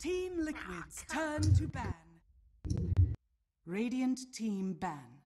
Team Liquid's turn to ban. Radiant team ban.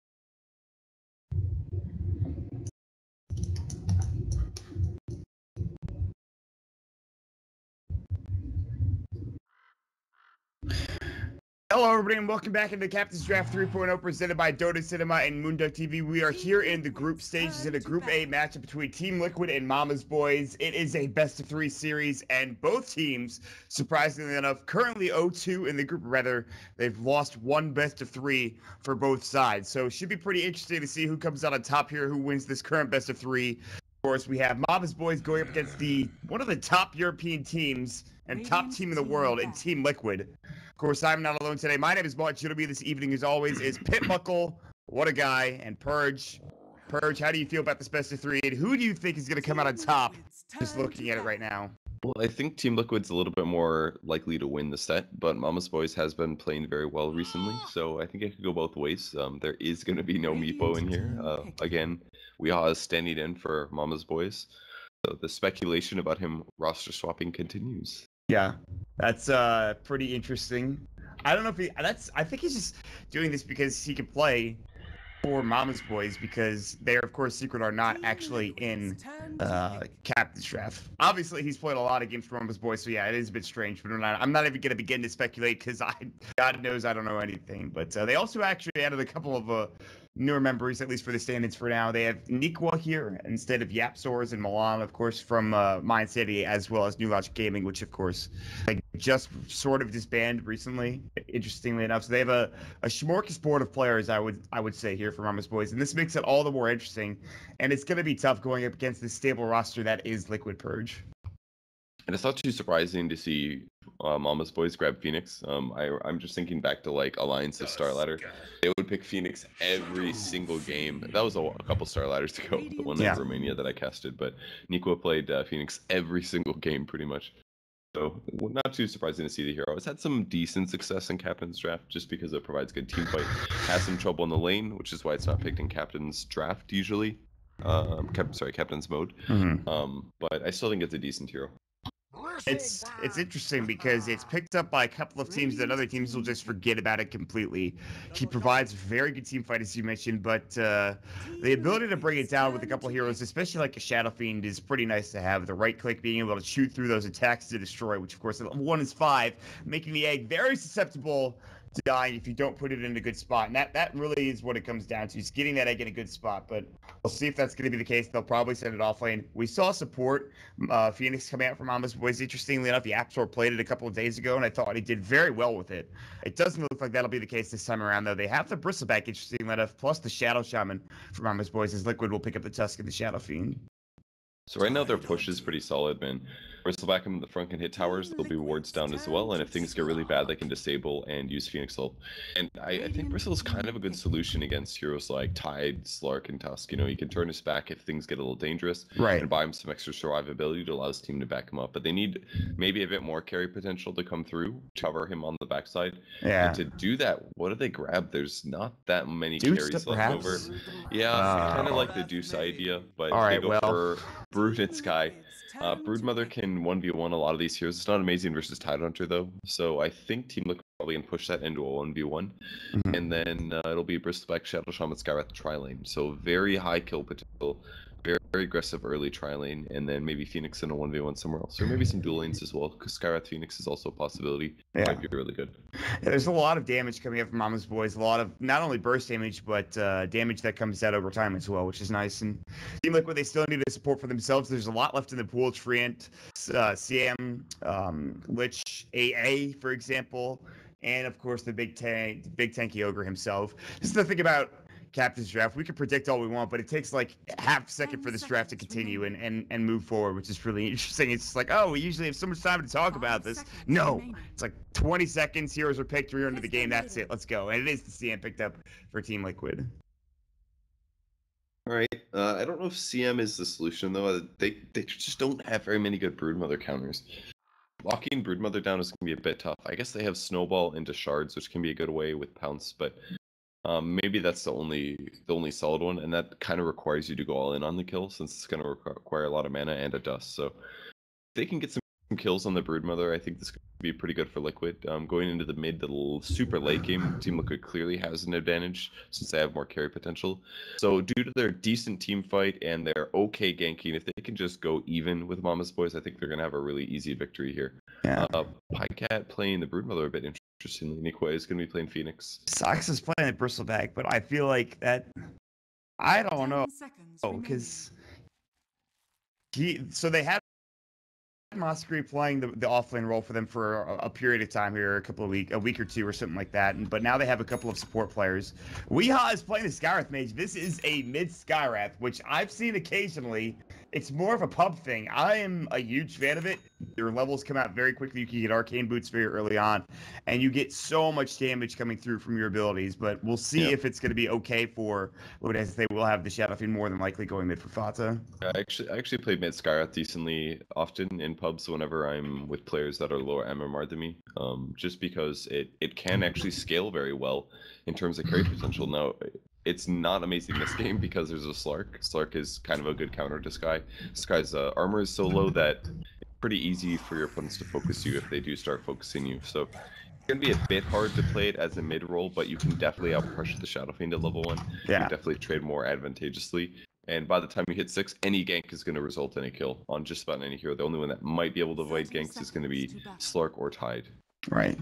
Hello, everybody, and welcome back into Captain's Draft 3.0 presented by Dota Cinema and Moonduck TV. We are here in the group stages in a Group A matchup between Team Liquid and Mama's Boys. It is a best of three series, and both teams, surprisingly enough, currently 0-2 in the group. Rather, they've lost one best of three for both sides. So it should be pretty interesting to see who comes out on top here, who wins this current best of three. Of course, we have Mama's Boys going up against the one of the top European teams and top team in the world in Team Liquid. Of course, I'm not alone today. My name is Mark. Me this evening, as always, is Pitbuckle. What a guy! And Purge. Purge, how do you feel about this best of three? And who do you think is going to come out on top? Just looking at it right now. Well, I think Team Liquid's a little bit more likely to win the set, but Mama's Boys has been playing very well recently, so I think it could go both ways. Um, there is going to be no Meepo in here. Uh, again, Weehaw is standing in for Mama's Boys, so the speculation about him roster swapping continues. Yeah, that's uh pretty interesting. I don't know if he. That's. I think he's just doing this because he can play for Mama's Boys because they, of course, Secret are not actually in uh, Captain's Draft. Obviously, he's played a lot of games for Mama's Boys, so yeah, it is a bit strange. But I'm not, I'm not even going to begin to speculate because I, God knows, I don't know anything. But uh, they also actually added a couple of uh, newer members, at least for the standings for now. They have Nikwa here instead of Yapzors and Milan, of course, from uh, Mind City, as well as New Logic Gaming, which, of course, like just sort of disbanded recently. Interestingly enough, so they have a, a smorgasbord of players. I would I would say here for Mama's Boys, and this makes it all the more interesting. And it's going to be tough going up against this stable roster that is Liquid Purge. And it's not too surprising to see uh, Mama's Boys grab Phoenix. Um, I, I'm just thinking back to like Alliance of Star Ladder. They would pick Phoenix every single game. That was a, a couple Star Ladders ago, the one Yeah. in Romania that I casted. But Nico played uh, Phoenix every single game pretty much. So well, not too surprising to see the hero. It's had some decent success in Captain's Draft just because it provides good team fight. Has some trouble in the lane, which is why it's not picked in Captain's Draft usually. Um, cap- sorry, Captain's mode. Um, but I still think it's a decent hero. It's it's interesting because it's picked up by a couple of teams that other teams will just forget about it completely. He provides very good team fight, as you mentioned, but uh, the ability to bring it down with a couple heroes, especially like a Shadow Fiend, is pretty nice to have. The right click, being able to shoot through those attacks to destroy, which of course one is five, making the egg very susceptible dying if you don't put it in a good spot. And that, that really is what it comes down to, is getting that egg in a good spot. But we'll see if that's going to be the case. They'll probably send it offlane. We saw support uh, Phoenix coming out from Mama's Boys. Interestingly enough, the App Store played it a couple of days ago, and I thought he did very well with it. It doesn't look like that'll be the case this time around, though. They have the Bristleback, interestingly enough, plus the Shadow Shaman from Mama's Boys, as Liquid will pick up the Tusk and the Shadow Fiend. So right now their push is pretty solid, man. Bristleback in the front can hit towers, there'll be wards down as well, and if things get really bad, they can disable and use Phoenix Ult. And I, I think Bristle's kind of a good solution against heroes like Tide, Slark, and Tusk. You know, he can turn his back if things get a little dangerous, Right. and buy him some extra survivability to allow his team to back him up. But they need maybe a bit more carry potential to come through, cover him on the backside. Yeah. And to do that, what do they grab? There's not that many Deuce, carries left over. Yeah, kind of like the Deuce idea, but All they go well. for Brood and Sky. Uh, Broodmother can 1v1 a lot of these heroes. It's not amazing versus Tidehunter though, so I think Team Liquid probably can push that into a 1v1. Mhm. And then uh, it'll be Bristleback, Shadow Shaman, Skywrath, the tri lane. So very high kill potential, very, very aggressive early trialing, and then maybe Phoenix in a 1v1 somewhere else. Or maybe some dual lanes as well, because Skywrath Phoenix is also a possibility. Yeah. Might be really good. Yeah, There's a lot of damage coming up from Mama's Boys. A lot of not only burst damage, but uh, damage that comes out over time as well, which is nice. And Team what they still need to support for themselves. There's a lot left in the pool. Treant, uh, CM, um, Lich, AA, for example, and of course the big tank, big tanky ogre himself. This is the thing about Captain's draft, we can predict all we want, but it takes like half a second for this draft to continue and, and, and move forward, which is really interesting. It's just like, oh, we usually have so much time to talk about this. No, it's like 20 seconds. Heroes are picked. We're into the game. That's it. Let's go. And it is the CM picked up for Team Liquid. All right. Uh, I don't know if CM is the solution though. Uh, They they just don't have very many good Broodmother counters. Locking Broodmother down is gonna be a bit tough. I guess they have Snowball into Shards, which can be a good way with Pounce, but um, maybe that's the only the only solid one, and that kind of requires you to go all in on the kill since it's gonna require a lot of mana and a dust. So they can get some some kills on the Broodmother. I think this could be pretty good for Liquid. Um, going into the mid, the super late game, Team Liquid clearly has an advantage since they have more carry potential. So due to their decent team fight and their okay ganking, if they can just go even with Mama's Boys, I think they're gonna have a really easy victory here. Yeah. Uh, Pajkatt playing the Broodmother a bit interestingly. Nikwa is gonna be playing Phoenix. Sox is playing the bristleback, but I feel like that. I don't know. Oh, because he. So they had Moscree playing the, the offlane role for them for a, a period of time here, a couple of week, a week or two or something like that. And but now they have a couple of support players. Weehaw is playing the Skywrath Mage. This is a mid Skywrath, which I've seen occasionally. It's more of a pub thing. I am a huge fan of it. Your levels come out very quickly. You can get arcane boots very early on, and you get so much damage coming through from your abilities. But we'll see Yeah. if it's going to be okay for what as they will have the Shadow Fiend more than likely going mid for Fata. I actually, I actually played mid Skywrath decently often in pubs whenever I'm with players that are lower MMR than me, um, just because it, it can actually scale very well in terms of carry potential. Now, it's not amazing this game because there's a Slark. Slark is kind of a good counter to Sky. Sky's uh, armor is so low that it's pretty easy for your opponents to focus you if they do start focusing you. So it's gonna be a bit hard to play it as a mid role, but you can definitely out pressure the Shadow Fiend at level one. You Yeah. can definitely trade more advantageously. And by the time you hit six, any gank is going to result in a kill on just about any hero. The only one that might be able to avoid ganks is going to be seconds to battle. Slark or Tide. Right.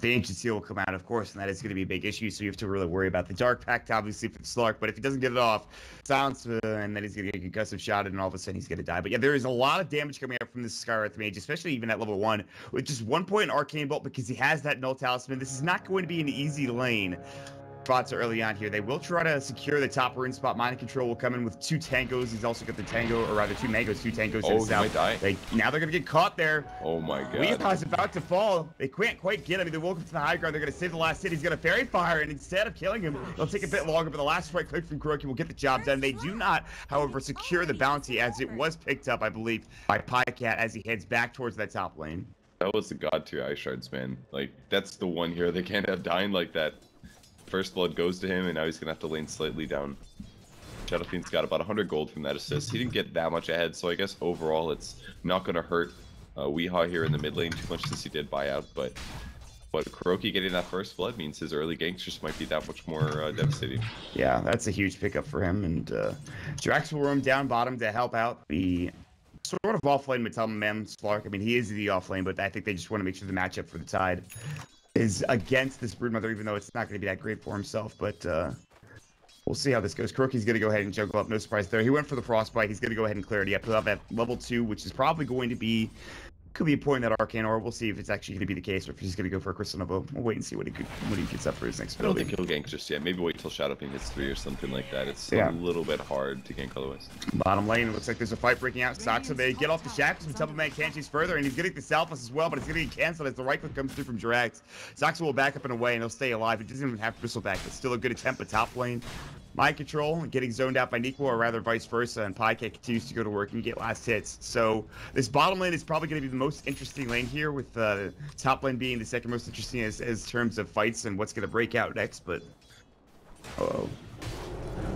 The Ancient Seal will come out, of course, and that is going to be a big issue. So you have to really worry about the Dark Pact, obviously, for Slark. But if he doesn't get it off, Silence, uh, and then he's going to get concussive shot, and all of a sudden he's going to die. But yeah, there is a lot of damage coming out from this Skywrath Mage, especially even at level one, with just one point in Arcane Bolt because he has that Null Talisman. This is not going to be an easy lane. Spots are early on here. They will try to secure the top rune spot. Mind Control will come in with two tangos. He's also got the tango, or rather two mangoes, two tangos Oh, he might die. They, now they're going to get caught there. Oh my god. Weehaw's about to fall. They can't quite get him. They're welcome to the high ground. They're going to save the last hit. He's going to fairy fire, and instead of killing him, it'll take a bit longer. But the last right click from KuroKy will get the job done. They do not, however, secure the bounty as it was picked up, I believe, by Pajkatt as he heads back towards that top lane. That was the god tier ice shards, man. Like that's the one hero they can't have dying like that. First blood goes to him, and now he's gonna have to lane slightly down. Shadow Fiend's got about 100 gold from that assist. He didn't get that much ahead, so I guess overall it's not gonna hurt uh, Weehaw here in the mid lane too much since he did buy out. But but KuroKy getting that first blood means his early ganks just might be that much more uh, devastating. Yeah, that's a huge pickup for him. And uh, Drax will roam down bottom to help out the sort of offlane Mattel Man Slark. I mean, he is the offlane, but I think they just want to make sure the matchup for the Tide is against this Broodmother, even though it's not going to be that great for himself. But uh, we'll see how this goes. KuroKy's going to go ahead and juggle up. No surprise there. He went for the Frostbite. He's going to go ahead and clear it. He'll have at level two, which is probably going to be. Could be a point in that arcane, or we'll see if it's actually going to be the case, or if he's going to go for a Crystal Nova. We'll wait and see what he could, what he gets up for his next build. I don't ability. think he'll gank just yet. Maybe wait till Shadow Fiend hits three or something like that. It's Yeah. a little bit hard to gank otherwise. Bottom lane, it looks like there's a fight breaking out. Saxa, they get off the shackles from Temple Man can't chase further, and he's getting the Salphus as well, but it's going to get canceled as the right click comes through from Jerax. Saxa will back up and away, and he'll stay alive. He doesn't even have Bristleback. It's still a good attempt, but top lane. Mind control, getting zoned out by Nikwo, or rather vice versa, and Pajkatt continues to go to work and get last hits. So this bottom lane is probably going to be the most interesting lane here, with uh, top lane being the second most interesting as, as terms of fights and what's going to break out next. But oh,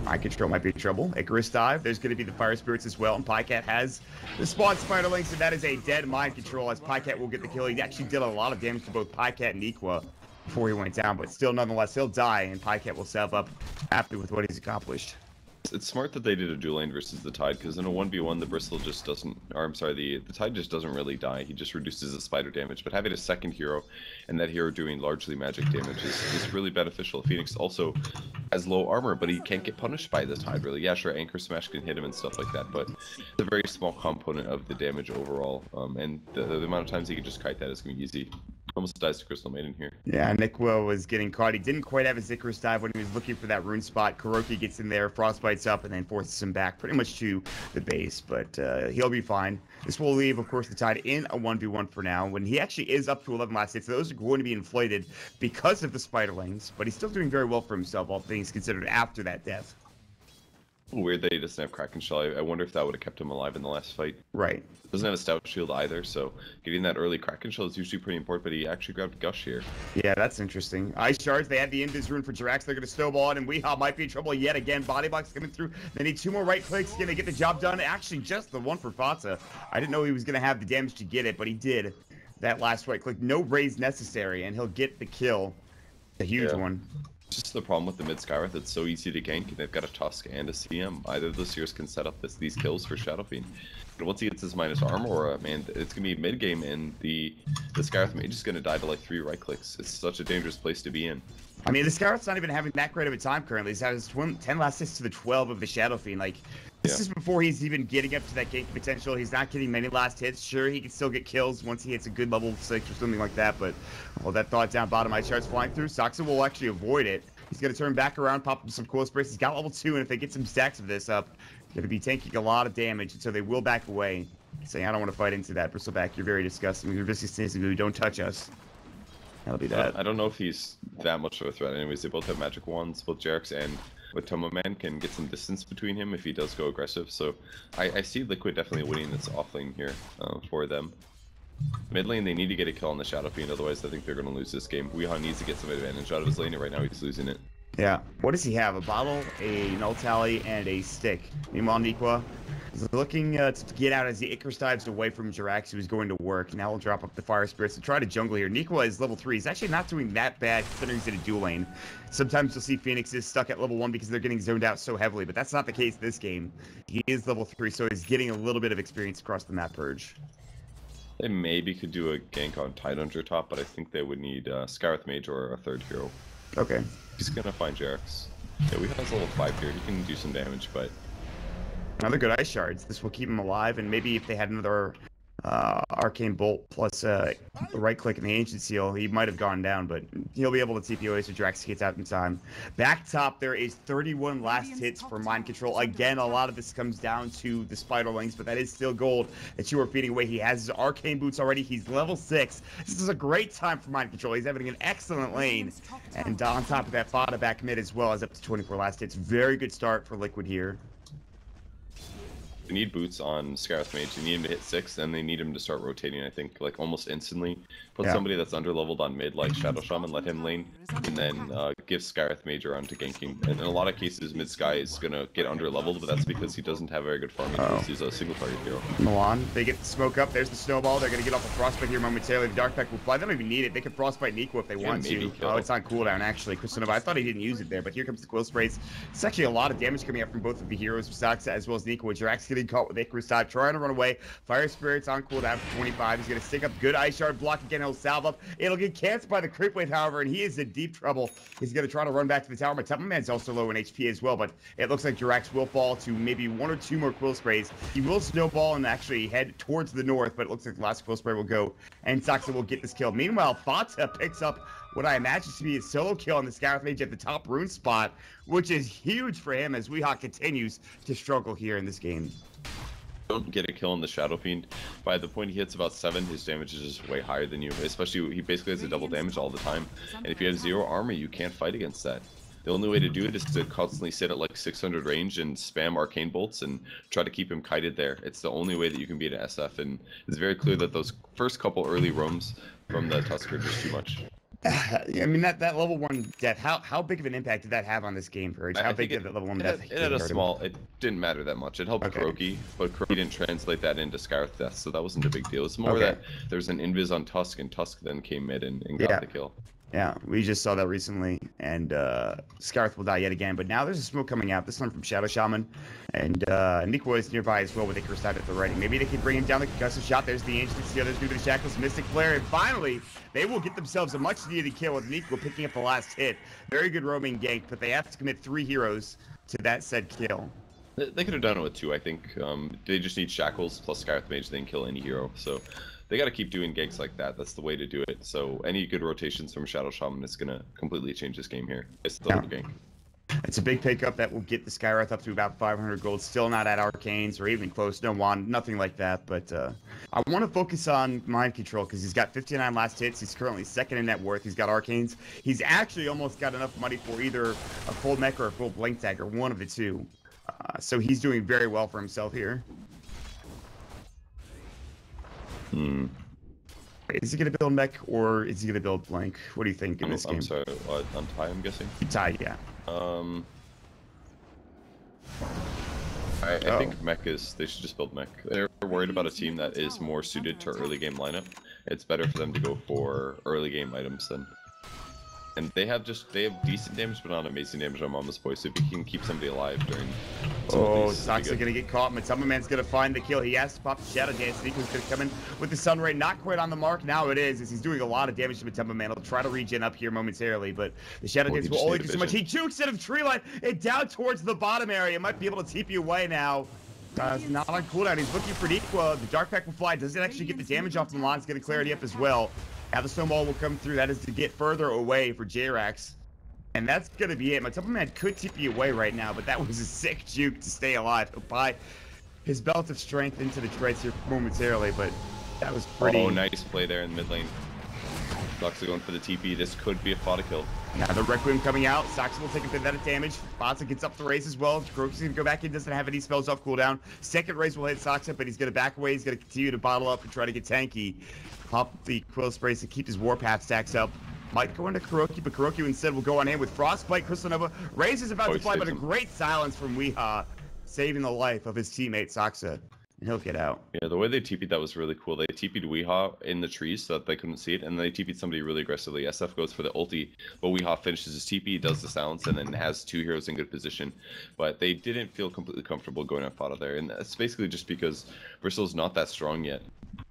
Mind control might be in trouble. Icarus dive. There's going to be the fire spirits as well, and Pajkatt has the spawn spiderlings, and that is a dead mind control as Pajkatt will get the kill. He actually did a lot of damage to both Pajkatt and Equa before he went down, but still, nonetheless, he'll die, and Pajkatt will save up happy with what he's accomplished. It's, it's smart that they did a dual lane versus the Tide, because in a 1v1, the Bristle just doesn't, or I'm sorry, the, the Tide just doesn't really die. He just reduces the spider damage. But having a second hero, and that hero doing largely magic damage is, is really beneficial. Phoenix also has low armor, but he can't get punished by the Tide, really. Yeah, sure, Anchor Smash can hit him and stuff like that, but it's a very small component of the damage overall. Um, and the, the amount of times he can just kite that is going to be easy. Almost dies to Crystal Maiden here. Yeah, Nikwo was getting caught. He didn't quite have his Icarus dive when he was looking for that rune spot. KuroKy gets in there, frostbites up, and then forces him back pretty much to the base. But uh, he'll be fine. This will leave, of course, the Tide in a 1v1 for now. When he actually is up to 11 last hits, those are going to be inflated because of the spider lanes. But he's still doing very well for himself, all things considered, after that death. Weird that he doesn't have Kraken Shell. I, wonder if that would have kept him alive in the last fight. Right. Doesn't have a stout shield either, so getting that early Kraken Shell is usually pretty important, but he actually grabbed Gush here. Yeah, that's interesting. Ice shards, they had the invis rune for Jerax. They're going to snowball it, and Weehaw might be in trouble yet again. Body box coming through. They need two more right clicks. To get the job done. Actually, just the one for Fata. I didn't know he was going to have the damage to get it, but he did. That last right click. No raise necessary, and he'll get the kill. A huge Yeah. one. Just the problem with the mid Skywrath, it's so easy to gank, and they've got a Tusk and a CM. Either of those heroes can set up this, these kills for Shadow Fiend. And once he gets his minus armor uh, man, it's gonna be mid game, and the the Skywrath mage is gonna die to like three right clicks. It's such a dangerous place to be in. I mean, the Scarlet's not even having that great of a time currently. He's his 10 last hits to the 12 of the Shadow Fiend. Like, this Yeah. is before he's even getting up to that gank potential. He's not getting many last hits. Sure, he can still get kills once he hits a good level 6 or something like that, but well, that thought down bottom, my charts flying through. Soxa will actually avoid it. He's going to turn back around, pop up some quill sprays. He's got level 2, and if they get some stacks of this up, going to be taking a lot of damage, and so they will back away. Saying, I don't want to fight into that. Bristleback, you're very disgusting. You're disgusting. Don't touch us. That'll be that. I don't know if he's that much of a threat. Anyways, they both have magic wands. Both Jerax and Watoma Man can get some distance between him if he does go aggressive. So I, I see Liquid definitely winning this offlane here uh, for them. Mid lane, they need to get a kill on the Shadow Fiend, otherwise I think they're going to lose this game. Weehaw needs to get some advantage out of his lane, and right now he's losing it. Yeah. What does he have? A bottle, a null tally, and a stick. Meanwhile, is looking uh, to get out as the Icarus dives away from Jerax, who is going to work. Now he'll drop up the Fire Spirits to try to jungle here. Nikwa is level 3. He's actually not doing that bad considering he's in a dual lane. Sometimes you'll see Phoenixes stuck at level 1 because they're getting zoned out so heavily, but that's not the case this game. He is level 3, so he's getting a little bit of experience across the map purge. They maybe could do a gank on Tidehunter top, but I think they would need uh, Skywrath Mage or a third hero. Okay. He's going to find Jerax. Yeah, we have level 5 here. He can do some damage, but Another good ice shards. This will keep him alive, and maybe if they had another uh, arcane bolt plus uh, a right click in the ancient seal, he might have gone down, but he'll be able to TP away so Drax gets out in time. Back top, there is 31 last hits for mind control. Again, a lot of this comes down to the spiderlings, but that is still gold that you are feeding away. He has his arcane boots already. He's level six. This is a great time for mind control. He's having an excellent lane, and on top of that, Fata back mid as well as up to 24 last hits. Very good start for Liquid here. They need boots on Skywrath Mage. They need him to hit six, and they need him to start rotating. I think like almost instantly. Put Yeah. somebody that's under leveled on mid, like Shadow Shaman, let him lane, and then uh, give Skywrath Mage around to ganking. And in a lot of cases, mid Sky is gonna get under leveled, but that's because he doesn't have very good farming. Oh. because He's a single target hero. Milan. They get the smoke up. There's the snowball. They're going to get off the frostbite here momentarily. The dark pact will fly. They don't even need it. They can frostbite Nico if they Yeah, want to. kill. Oh, it's on cooldown actually. Crystal Nova. I thought he didn't use it there, but here comes the quill sprays. It's actually a lot of damage coming up from both of the heroes, of Saxa as well as Nico. Jerax getting caught with Icarus dive, trying to run away. Fire Spirit's on cooldown for 25. He's going to stick up good ice shard block again. He'll salve up. It'll get canceled by the creep wave, however, and he is in deep trouble. He's going to try to run back to the tower. My Temple Man's also low in HP as well, but it looks like Jerax will fall to maybe one or two more quill sprays. He will snowball and actually head towards the north, but it looks like the last quill spray will go, and Saxa will get this kill. Meanwhile, Fata picks up what I imagine to be a solo kill on the Skywrath Mage at the top rune spot, which is huge for him as Weehawk continues to struggle here in this game. Don't get a kill on the Shadow Fiend. By the point he hits about seven, his damage is just way higher than you. Especially he basically has a double damage all the time. And if you have zero armor, you can't fight against that. The only way to do it is to constantly sit at like 600 range and spam arcane bolts and try to keep him kited there. It's the only way that you can beat an SF, and it's very clear that those first couple early roams from the Tusk are just too much. I mean that that level one death. How how big of an impact did that have on this game, Purge? How I big did that level one It death? had, it had a hurt him? small. It didn't matter that much. It helped Okay. KuroKy, but KuroKy didn't translate that into Scarth Death, so that wasn't a big deal. It's more Okay. that there's an invis on Tusk, and Tusk then came mid and, and got Yeah. the kill. Yeah, we just saw that recently, and uh, Scarth will die yet again. But now there's a smoke coming out. This one from Shadow Shaman, and uh, is nearby as well with Icarus dive at the ready. Maybe they can bring him down the concussive shot. There's the Ancient, the others do the Shackles, Mystic Flare, and finally they will get themselves a much needed kill with Nico picking up the last hit. Very good roaming gank, but they have to commit three heroes to that said kill. They, they could have done it with two, I think. Um, they just need Shackles plus Skywrath Mage, they can kill any hero. So they got to keep doing ganks like that. That's the way to do it. So any good rotations from Shadow Shaman is gonna completely change this game here. It's still Yeah. a gank. It's a big pickup that will get the Skywrath up to about 500 gold. Still not at Arcanes or even close. No wand, nothing like that. But uh, I want to focus on Mind Control because he's got 59 last hits. He's currently second in net worth. He's got Arcanes. He's actually almost got enough money for either a full mech or a full Blink Dagger, one of the two. Uh, so he's doing very well for himself here. Hmm. Is he going to build mech or is he going to build blank? What do you think in I'm, this I'm game? sorry, what, on tie, I'm guessing? Tie, yeah. Um, I, I Oh. think mech is. They should just build mech. They're worried about a team that is more suited to early game lineup. It's better for them to go for early game items then. And they have just they have decent damage, but not amazing damage on Mama's Boy. So if you can keep somebody alive during. some Oh, these, it'll be Sox are going to get caught. Matama Man's going to find the kill. He has to pop the Shadow Dance. Nico's to come in with the Sun Ray. Not quite on the mark. Now it is, as he's doing a lot of damage to Matama Man. He'll try to regen up here momentarily, but the Shadow Or Dance will only do so much. He jukes it of tree line and down towards the bottom area. Might be able to TP away now. Uh, it's not on cooldown. He's looking for Niqua. The Dark Pact will fly. Doesn't actually get the damage off Milan. It's going to clarity up as well. Now the snowball will come through. That is to get further away for Jerax. And that's going to be it. My Temple Man could tip you away right now, but that was a sick juke to stay alive. He'll buy his belt of strength into the treads here momentarily, but that was oh, pretty. Oh, nice play there in the mid lane. Bucks are going for the TP. This could be a fodder kill. Now the Requiem coming out. Saxon will take a bit of that damage. Fonsa gets up the raze as well. Krokus gonna go back in, doesn't have any spells off cooldown. Second raze will hit Saxa, but he's gonna back away. He's gonna continue to bottle up and try to get tanky. Pop the quill sprays to keep his warpath stacks up. Might go into KuroKy, but KuroKy instead will go on in with Frostbite. Crystal Nova Raze is about Oh, to fly, but saves a great silence from Weeha, saving the life of his teammate Saxa. He'll get out. Yeah, the way they TP'd that was really cool. They TP'd Weehaw in the trees so that they couldn't see it, and then they TP'd somebody really aggressively. SF goes for the ulti, but Weehaw finishes his TP, does the silence, and then has two heroes in good position. But they didn't feel completely comfortable going up out of there, and that's basically just because Bristle's not that strong yet.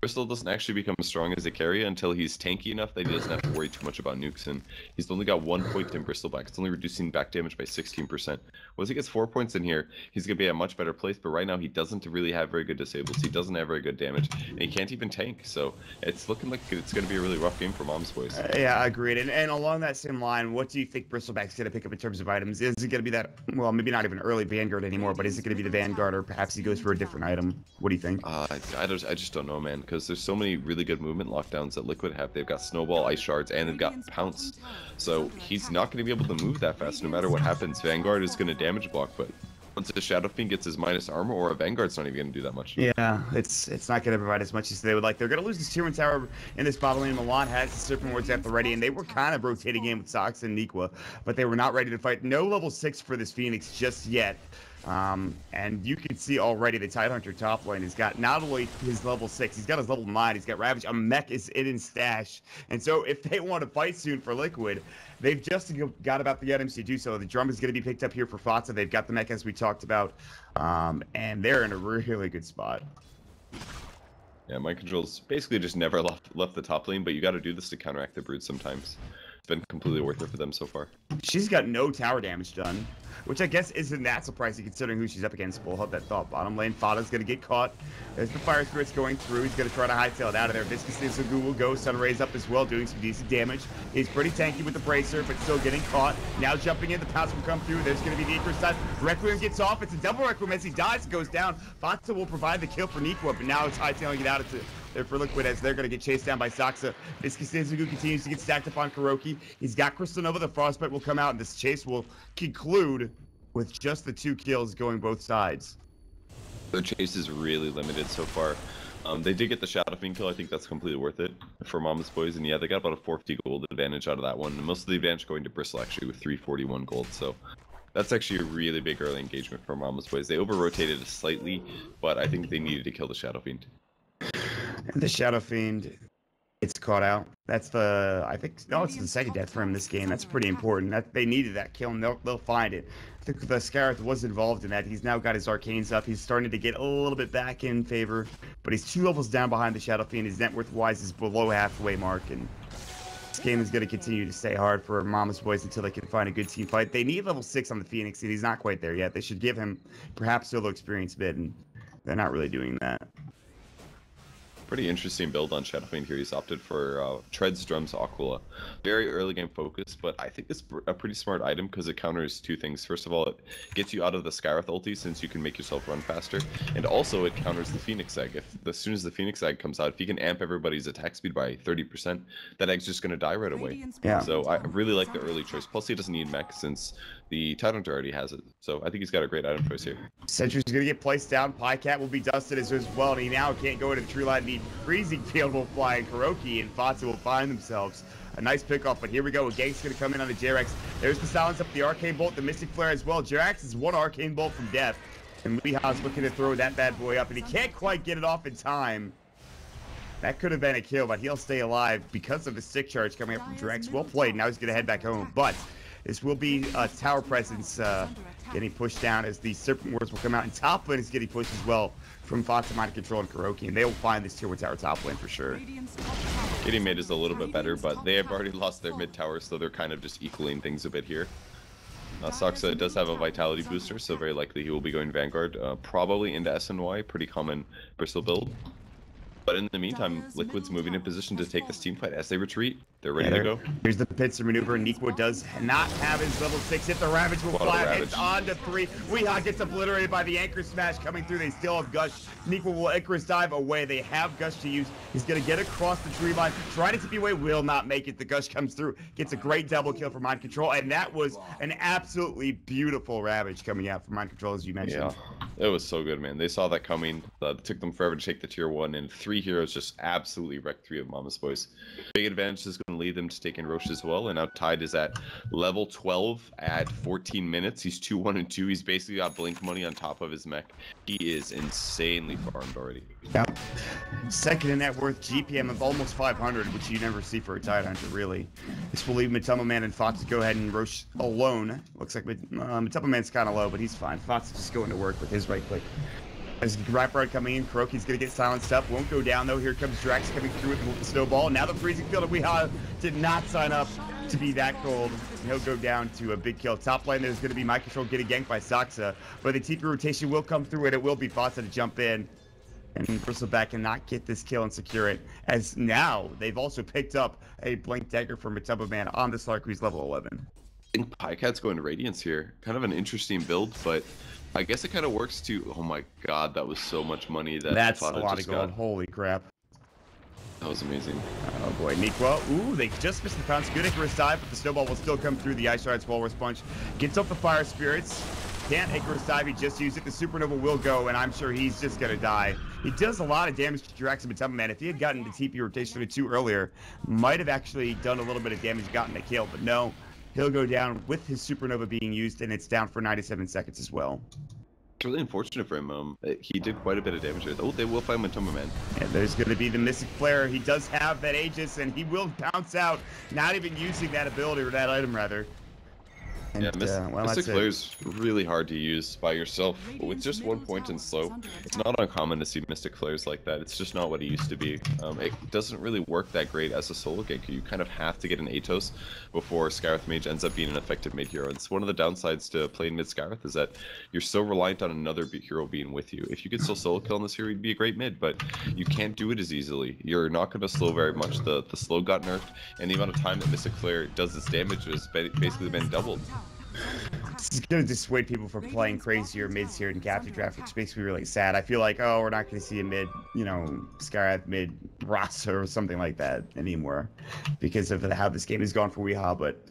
Bristle doesn't actually become as strong as a carry until he's tanky enough that he doesn't have to worry too much about nukes, and he's only got one point in Bristleback. It's only reducing back damage by 16%. Once he gets four points in here, he's going to be at a much better place, but right now he doesn't really have very good disables. He doesn't have very good damage, and he can't even tank, so it's looking like it's going to be a really rough game for Mom's Boys. Uh, yeah, agreed. And, and along that same line, what do you think Bristleback's going to pick up in terms of items? Is it going to be that, well, maybe not even early Vanguard anymore, but is it going to be the Vanguard or perhaps he goes for a different item? What do you think? Uh, I, I, just, I just don't know, man, because there's so many really good movement lockdowns that Liquid have. They've got Snowball, Ice Shards, and they've got Pounce. So he's not going to be able to move that fast no matter what happens. Vanguard is going to damage block, but once a Shadow Fiend gets his minus armor, or a Vanguard's not even going to do that much. Yeah, it's it's not going to provide as much as they would like. They're going to lose this tier one tower in this battle lane. Milan has the Serpent Wards at the ready, and they were kind of rotating in with Sox and Niqua, but they were not ready to fight. No level six for this Phoenix just yet. Um, and you can see already the Tidehunter top lane has got not only his level six, he's got his level nine, he's got Ravage, a mech is in his stash. And so if they want to fight soon for Liquid, they've just got about the items to do so. The drum is going to be picked up here for Fatsa. They've got the mech as we talked about, um, and they're in a really good spot. Yeah, mind control's basically just never left left the top lane, but you got to do this to counteract the brood sometimes. It's been completely worth it for them so far. She's got no tower damage done, which I guess isn't that surprising considering who she's up against. We'll hold that thought. Bottom lane, Fata's gonna get caught. There's the fire spirits going through. He's gonna try to hightail it out of there. Viscous Nasal Goo will go. Sun Rays up as well, doing some decent damage. He's pretty tanky with the bracer, but still getting caught. Now jumping in, the pounce will come through. There's gonna be the Icarus side. Requiem gets off. It's a double Requiem as he dies and goes down. Fata will provide the kill for Nikwa, but now it's hightailing it out. It's there for Liquid as they're going to get chased down by Saxa. Viscous Nasal Goo continues to get stacked up on KuroKy. He's got Crystal Nova. The Frostbite will come out, and this chase will conclude with just the two kills going both sides. The chase is really limited so far. Um, they did get the Shadow Fiend kill. I think that's completely worth it for Mama's Boys. And yeah, they got about a 450 gold advantage out of that one. And most of the advantage going to Bristle actually with 341 gold. So that's actually a really big early engagement for Mama's Boys. They over rotated slightly, but I think they needed to kill the Shadow Fiend. And the Shadow Fiend gets caught out. That's the I think no, oh, it's the second death for him this game. That's pretty important. That they needed that kill, and they'll they'll find it. I think the Skywrath was involved in that. He's now got his arcanes up. He's starting to get a little bit back in favor, but he's two levels down behind the Shadow Fiend. His net worth wise is below halfway mark, and this game is going to continue to stay hard for Mama's Boys until they can find a good team fight. They need level six on the Phoenix, and he's not quite there yet. They should give him perhaps solo experience bit, and they're not really doing that. Pretty interesting build on Shadow Fiend here. He's opted for uh, Treads, Drums, Aquila. Very early game focus, but I think it's a pretty smart item because it counters two things. First of all, it gets you out of the Skywrath ulti since you can make yourself run faster, and also it counters the Phoenix Egg. If as soon as the Phoenix Egg comes out, if you can amp everybody's attack speed by 30%, that egg's just going to die right away. Yeah. So I really like the early choice. Plus, he doesn't need mech since the Tidehunter already has it. So I think he's got a great item choice here. Sentry's gonna get placed down. Pajkatt will be dusted as, well, and he now can't go into the tree line. The freezing field will fly, and KuroKy and Fatsu will find themselves a nice pickoff. But here we go. A gank's gonna come in on the Jerax. There's the silence up the Arcane Bolt, the Mystic Flare as well. Jerax is one Arcane Bolt from death. And Weeha's looking to throw that bad boy up, and he can't quite get it off in time. That could have been a kill, but he'll stay alive because of the stick charge coming up from Drex. Well played. Now he's going to head back home. But this will be a tower presence uh, getting pushed down as the Serpent Wards will come out. And top lane is getting pushed as well from Fatima Control and KuroKy. And they will find this tier 1 tower top lane for sure. Getting mid is a little bit better, but they have already lost their mid tower, so they're kind of just equaling things a bit here. Uh, Saksa does have a vitality booster, so very likely he will be going Vanguard, uh, probably into SNY, pretty common Bristle build. But in the meantime, Liquid's moving in position to take this team fight as they retreat. They're ready Yeah, to go. Here's the pincer maneuver. Nikwo does not have his level six hit. The Ravage will fly. It's on to three. Weehaw gets obliterated by the anchor smash coming through. They still have Gush. Nikwo will Icarus dive away. They have Gush to use. He's going to get across the tree line. Try to TP away. Will not make it. The Gush comes through. Gets a great double kill for Mind Control. And that was an absolutely beautiful Ravage coming out from Mind Control, as you mentioned. Yeah, it was so good, man. They saw that coming. Uh, it took them forever to take the tier one, and three heroes just absolutely wrecked three of Mama's boys. Big advantage is going to lead them to taking Rosh as well, and now Tide is at level 12 at 14 minutes. He's 2 1 and 2. He's basically got blink money on top of his mech. He is insanely farmed already. Yep. Second in net worth GPM of almost 500, which you never see for a Tide Hunter, really. This will leave Matama Man and Fox to go ahead and Rosh alone. Looks like uh, Man's kind of low, but he's fine. Fox is just going to work with his right click. As Raprod coming in, KuroKy's going to get silenced up. Won't go down, though. Here comes Drax coming through with the snowball. Now the freezing field of Weehaw did not sign up to be that cold. He'll go down to a big kill. Top lane, there's going to be my control getting ganked by Saxa. But the TP rotation will come through, and it will be Fawcett to jump in and Bristleback cannot get this kill and secure it. As now they've also picked up a blink dagger from Matumba Man on the Slark, who's level 11. I think Pajkatt's going to Radiance here. Kind of an interesting build, but I guess it kind of works too. Oh my god, that was so much money that That's a lot of gold. got. Holy crap. That was amazing. Oh boy, Nikwa. Ooh, they just missed the pounce. Good Icarus dive, but the snowball will still come through the Ice Shards Walrus Punch. Gets up the Fire Spirits. Can't Icarus dive, he just used it. The Supernova will go, and I'm sure he's just gonna die. He does a lot of damage to Drax and Matumba Man. If he had gotten the TP rotation of two earlier, might have actually done a little bit of damage, gotten a kill, but no. He'll go down with his Supernova being used, and it's down for 97 seconds as well. It's really unfortunate for him. Um, he did quite a bit of damage here. Oh, they will find Matoma Man. And there's going to be the Mystic Flare. He does have that Aegis, and he will bounce out, not even using that ability, or that item, rather. And, Yeah, Miss, uh, well, Mystic it. Flare's really hard to use by yourself. With just one point in slow, it's not uncommon to see Mystic Flares like that. It's just not what it used to be. Um, it doesn't really work that great as a solo ganker. You kind of have to get an Atos before Skywrath Mage ends up being an effective mid hero. It's one of the downsides to playing mid Skywrath is that you're so reliant on another hero being with you. If you could still solo kill on this hero, you'd be a great mid, but you can't do it as easily. You're not going to slow very much. The the slow got nerfed, and the amount of time that Mystic Flare does its damage has basically been doubled. This is going to dissuade people from playing crazier mids here in Captain Draft, which makes me really sad. I feel like, oh, we're not going to see a mid, you know, Skywrath mid roster or something like that anymore because of how this game has gone for Weehaw, but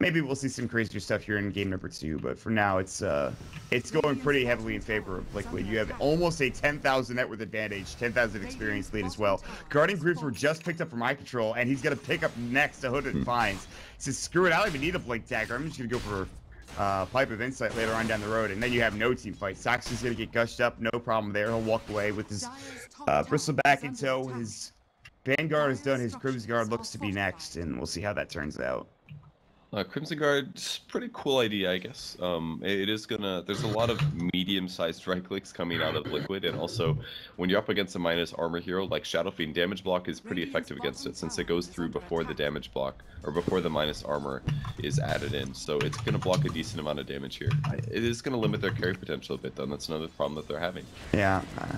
maybe we'll see some crazier stuff here in game number two. But for now, it's uh, it's going pretty heavily in favor of Liquid. You have almost a 10,000 net worth advantage, 10,000 experience lead as well. Guardian groups were just picked up from my control, and he's going to pick up next to Hooded and Fines. He says, screw it, I don't even need a Blink Dagger. I'm just going to go for uh, Pipe of Insight later on down the road, and then you have no team fight. Sox is going to get gushed up, no problem there. He'll walk away with his uh, bristle back in tow. His Vanguard is done. His Crimson Guard looks to be next, and we'll see how that turns out. Uh, Crimson Guard's pretty cool idea, I guess. Um, it is gonna. There's a lot of medium-sized right clicks coming out of Liquid, and also when you're up against a minus armor hero like Shadow Fiend, damage block is pretty effective against it since it goes through before the damage block or before the minus armor is added in. So it's gonna block a decent amount of damage here. It is gonna limit their carry potential a bit, though. and That's another problem that they're having. Yeah, uh,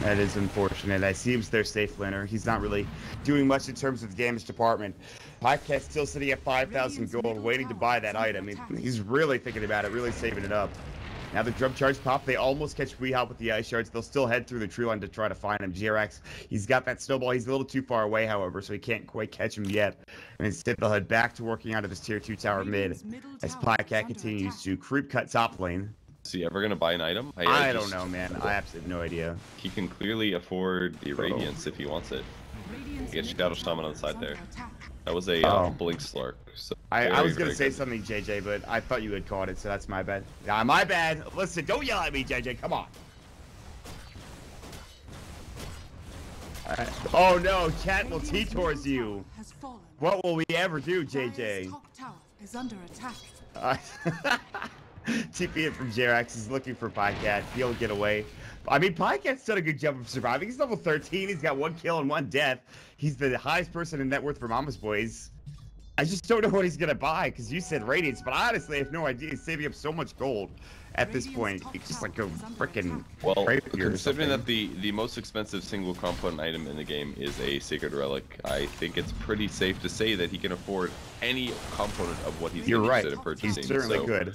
that is unfortunate. I see he's their safe laner. He's not really doing much in terms of the damage department. Podcast still sitting at 5,000 gold, waiting to buy that item. He- He's really thinking about it, really saving it up. Now the drum charge pop. They almost catch Weehawk with the ice shards. They'll still head through the tree line to try to find him. Jerax, he's got that snowball. He's a little too far away, however, so he can't quite catch him yet. And instead, they'll head back to working out of his tier two tower mid as tower Pajkatt continues attack. to creep cut top lane. Is he ever gonna buy an item? I, don't know, man. I absolutely have no idea. He can clearly afford the radiance if he wants it. Radiant's Get middle Shadow Shaman on the side there. attack. That was a uh, Oh. blink slark. So I, I was gonna say good. something, JJ, but I thought you had caught it, so that's my bad. Yeah, my bad. Listen, don't yell at me, JJ. Come on. Alright. Oh no, chat will T Radiant's towards you. tower has fallen. What will we ever do, JJ? top tower is under attack. Uh, TP it from Jerax is looking for Pajkatt. He'll get away. I mean, Pajkatt's done a good job of surviving. He's level 13. He's got one kill and one death. He's the highest person in net worth for Mama's Boys. I just don't know what he's gonna buy because you said Radiance, but I honestly have no idea. He's saving up so much gold at this point. top It's just like a freaking. Well, considering that the the most expensive single component item in the game is a sacred relic, I think it's pretty safe to say that he can afford any component of what he's You're right. interested in He's purchasing. certainly so good.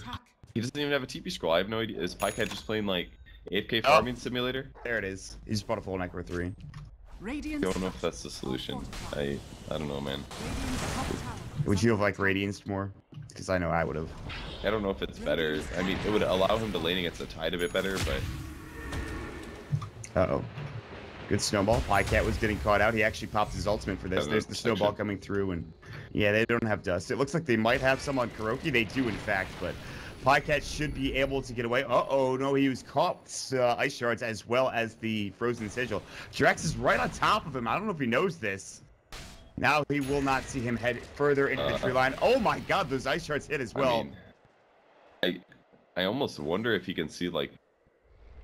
He doesn't even have a TP scroll. I have no idea. Is Pajkatt just playing like AFK Oh. farming simulator? There it is. He's bought a full Necro 3. Radiant's Don't know if that's the solution. I I don't know, man. Radiant's top tower is Would you have under like attack. Radiance more? Because I know I would have. I don't know if it's better. I mean, it would allow him to lane against the tide a bit better, but Uh oh. Good snowball. Pajkatt was getting caught out. He actually popped his ultimate for this. There's no the snowball section. coming through, and yeah, they don't have dust. It looks like they might have some on KuroKy. They do, in fact, but Pajkatt should be able to get away. Uh oh, no, he was caught with uh, ice shards as well as the frozen sigil. Drax is right on top of him. I don't know if he knows this. Now he will not see him head further into the Uh, tree line. Oh my god, those ice shards hit as well. I mean, I I almost wonder if he can see like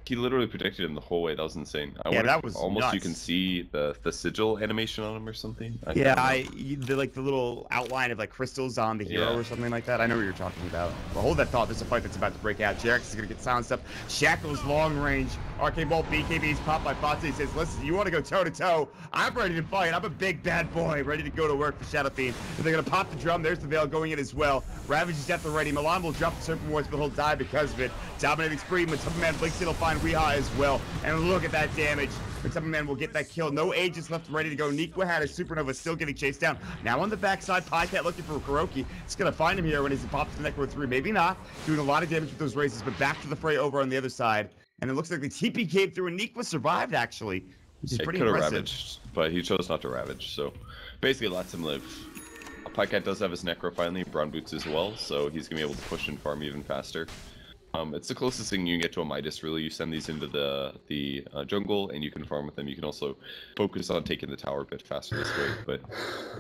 he literally predicted him the whole way. That was insane. I Yeah, wonder that was almost you can see the the sigil animation on him or something. I Yeah. I the, like the little outline of like crystals on the hero Yeah. or something like that. I know what you're talking about. But hold that thought. There's a fight that's about to break out. Jerax is gonna get silenced up. Shackles long range. Arcane Bolt BKB's popped by Fonte. He says, "Listen, you want to go toe to toe? I'm ready to fight. I'm a big bad boy, ready to go to work for Shadow Fiend." And they're gonna pop the drum. There's the Veil going in as well. Ravage is at the ready. Milan will drop the Serpent Wards, but he'll die because of it. Dominating spree. Matuppa Man blinks. It'll find Weha as well. And look at that damage. Matuppa Man will get that kill. No ages left ready to go. Nikwa had a supernova still getting chased down. Now on the backside, Pajkatt looking for KuroKy. It's gonna find him here when he's pops the Necro 3. Maybe not. Doing a lot of damage with those raises, but back to the fray over on the other side. And it looks like the TP came through and Nikwa survived actually. Which is It pretty could have ravaged, but he chose not to ravage. So basically, lets him live. Pajkatt does have his Necro finally, Brown Boots as well, so he's gonna be able to push and farm even faster. Um, it's the closest thing you can get to a Midas, really. You send these into the the uh, jungle, and you can farm with them. You can also focus on taking the tower a bit faster this way. But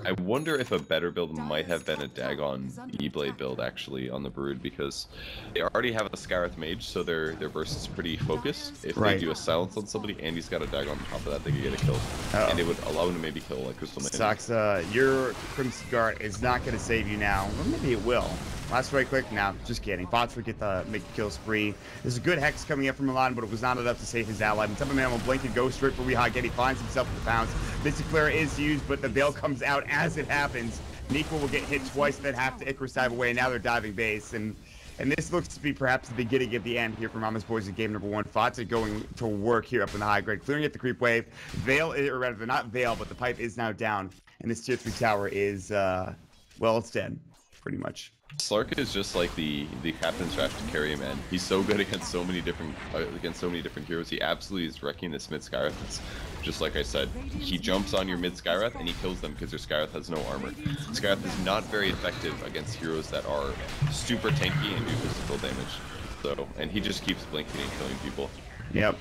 I wonder if a better build might have been a Dagon E-Blade build, actually, on the Brood, because they already have a Skywrath Mage, so their their burst is pretty focused. If Right. they do a silence on somebody, and he's got a Dagon on top of that, they could get a kill. Uh-oh. And it would allow him to maybe kill like Crystal. Sucks. Uh, your Crimson Guard is not going to save you now. Or maybe it will. Last right quick. Now, just kidding. Bots would get the make the kill spree. There's a good hex coming up from Milan, but it was not enough to save his ally. And Temple Man will blink and go straight for Weehawk. He finds himself with the pounce. Mystic Flare is used, but the Veil comes out as it happens. Nico will get hit twice, then have to Icarus dive away. Now they're diving base. And and this looks to be perhaps the beginning of the end here for Mama's Boys in game number one. Fata going to work here up in the high grade, clearing at the creep wave. Veil, or rather, not Veil, but the pipe is now down. And this tier three tower is, uh, well, it's dead, pretty much. Slark is just like the the captain's to carry man. He's so good against so many different uh, against so many different heroes. He absolutely is wrecking this mid Skywrath. It's just like I said, he jumps on your mid Skywrath and he kills them because your Skywrath has no armor. Skywrath is not very effective against heroes that are super tanky and do physical damage. So, and he just keeps blinking and killing people. Yep.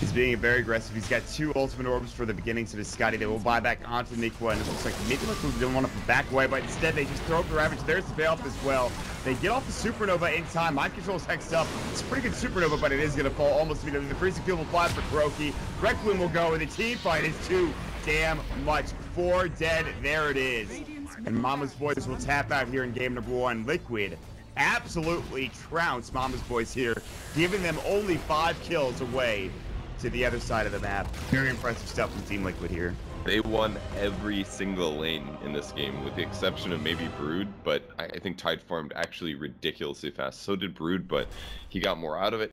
He's being very aggressive. He's got two ultimate orbs for the beginnings of his Skadi. They will buy back onto Nikwa, and it looks like maybe Liquid didn't want to back away, but instead they just throw up the Ravage. There's the Veil as well. They get off the Supernova in time. Mind Control's hexed up. It's a pretty good Supernova, but it is going to fall almost immediately. The Freezing Field will fly for KuroKy. Requiem will go, and the team fight is too damn much. Four dead. There it is. And Mama's Boys will tap out here in game number one. Liquid absolutely trounce Mama's Boys here, giving them only five kills away to the other side of the map. Very impressive stuff from Team Liquid here. They won every single lane in this game, with the exception of maybe Brood, but I, think Tide farmed actually ridiculously fast. So did Brood, but he got more out of it.